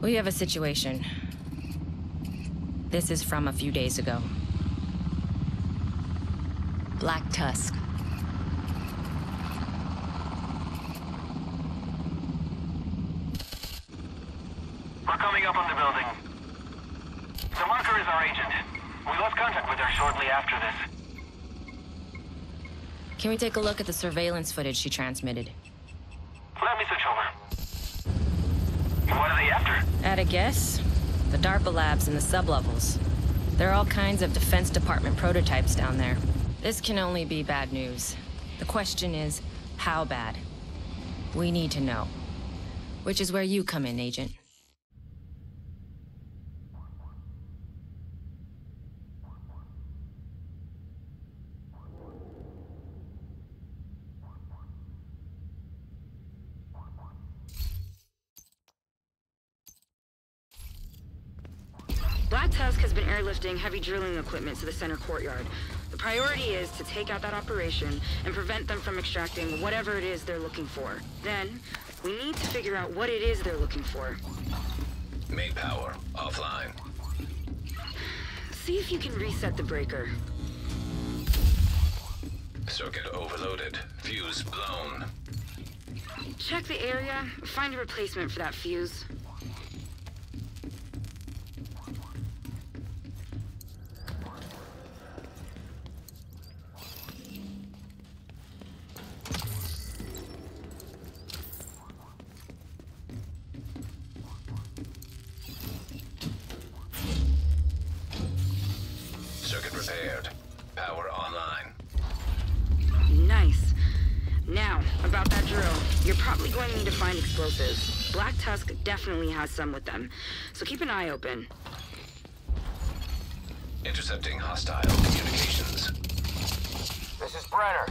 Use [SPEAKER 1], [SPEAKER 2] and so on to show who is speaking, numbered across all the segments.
[SPEAKER 1] We have a situation. This is from a few days ago. Black Tusk.
[SPEAKER 2] We're coming up on the building. The marker is our agent. We lost contact with her shortly after this.
[SPEAKER 1] Can we take a look at the surveillance footage she transmitted?
[SPEAKER 2] Let me switch over. What are they after?
[SPEAKER 1] At a guess? The DARPA labs and the sublevels. There are all kinds of Defense Department prototypes down there. This can only be bad news. The question is, how bad? We need to know. Which is where you come in, Agent.
[SPEAKER 3] Black Tusk has been airlifting heavy drilling equipment to the center courtyard. The priority is to take out that operation and prevent them from extracting whatever it is they're looking for. Then, we need to figure out what it is they're looking for.
[SPEAKER 4] Main power offline.
[SPEAKER 3] See if you can reset the breaker.
[SPEAKER 4] Circuit overloaded. Fuse blown.
[SPEAKER 3] Check the area, find a replacement for that fuse. Definitely has some with them, so keep an eye open.
[SPEAKER 4] Intercepting hostile communications.
[SPEAKER 5] This is Brenner.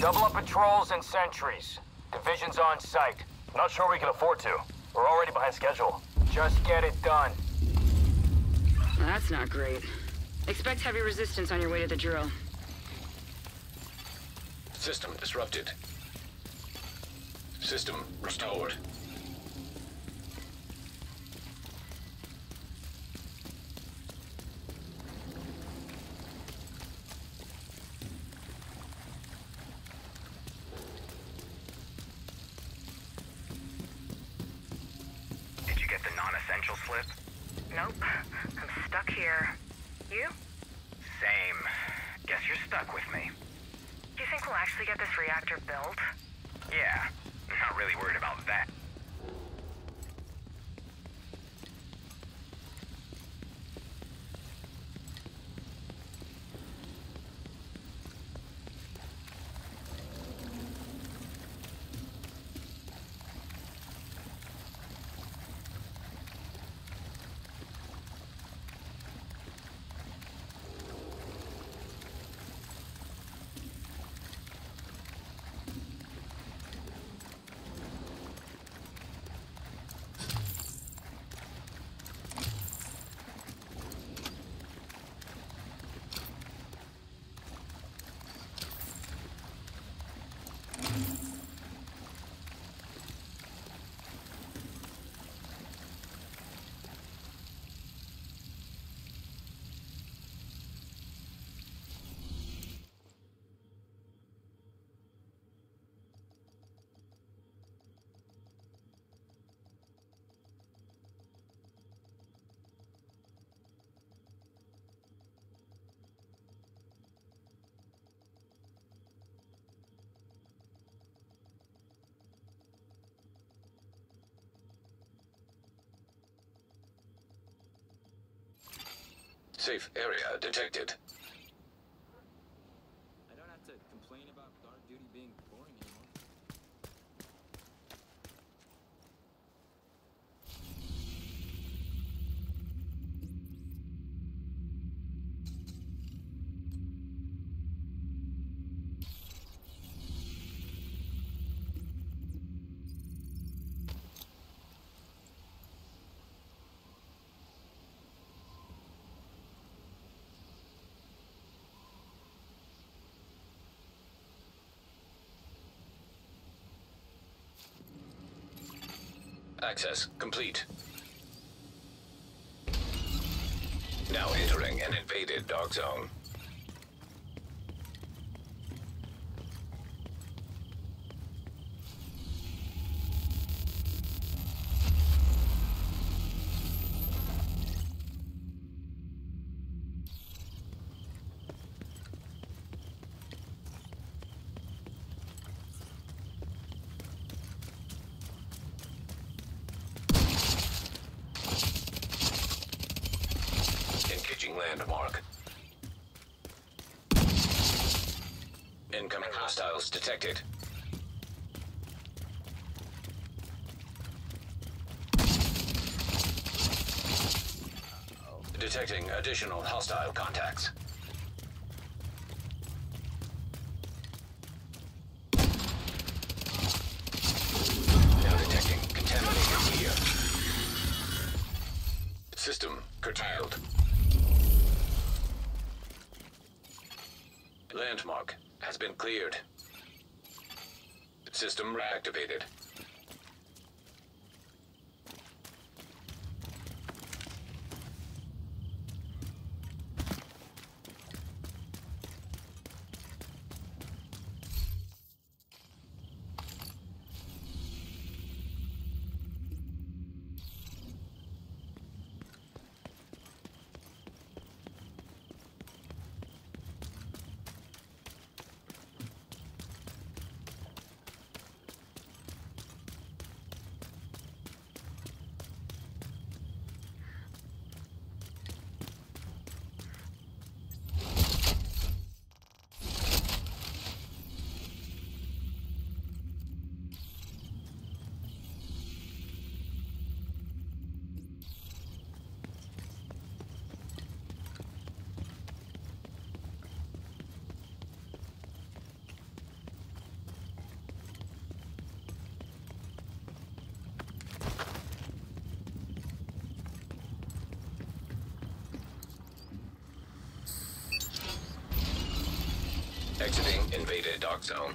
[SPEAKER 5] Double up patrols and sentries. Division's on site. Not sure we can afford to. We're already behind schedule. Just get it done.
[SPEAKER 3] Well, that's not great. Expect heavy resistance on your way to the drill.
[SPEAKER 4] System disrupted. System restored. Safe area detected.
[SPEAKER 6] I don't have to complain about guard duty being boring anymore.
[SPEAKER 4] Access complete. Now entering an invaded dark zone. Landmark. Incoming hostiles detected. Detecting additional hostile contacts. Now detecting contaminated gear. System curtailed. Landmark has been cleared. System reactivated. Exiting invaded dark zone.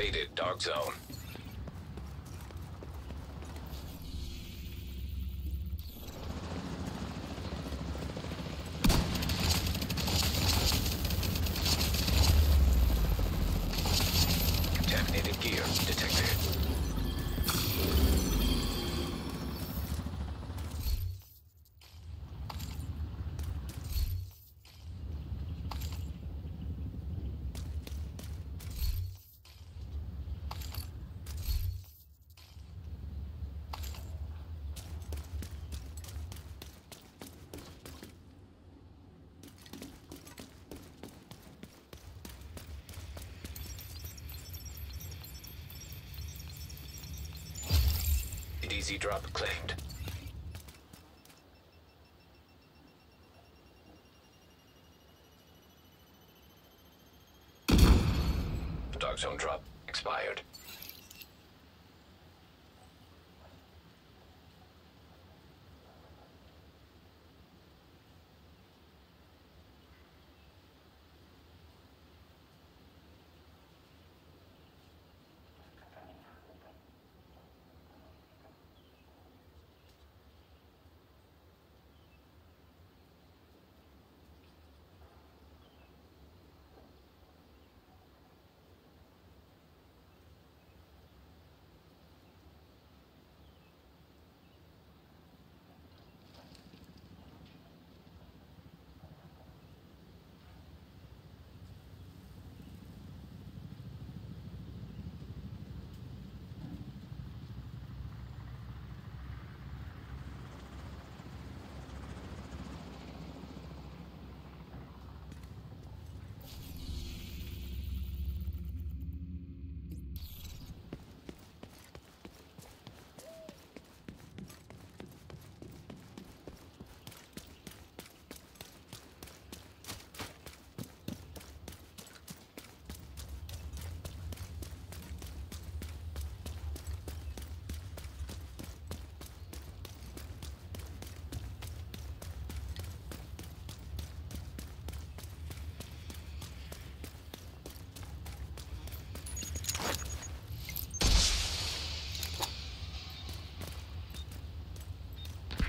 [SPEAKER 4] Invaded Dark Zone. DZ drop claimed. Dark zone drop expired.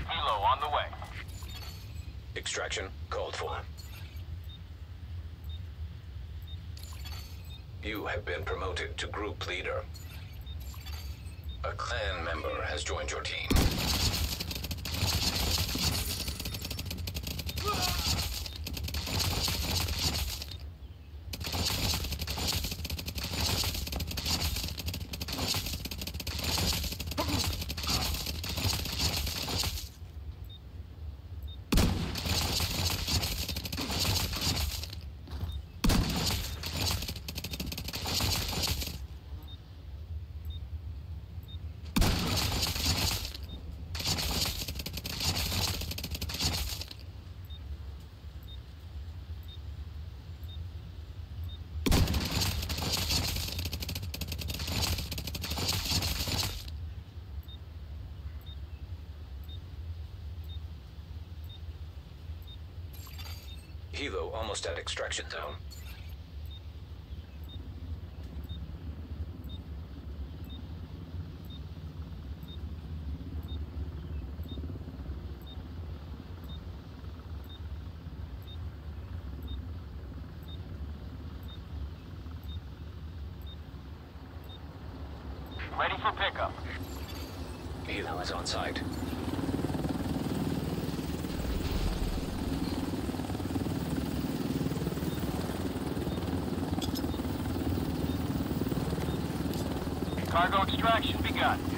[SPEAKER 5] Helo on the way.
[SPEAKER 4] Extraction called for. You have been promoted to group leader. A clan member has joined your team. Helo almost at extraction zone.
[SPEAKER 5] Ready for pickup.
[SPEAKER 4] Helo is on site.
[SPEAKER 5] Extraction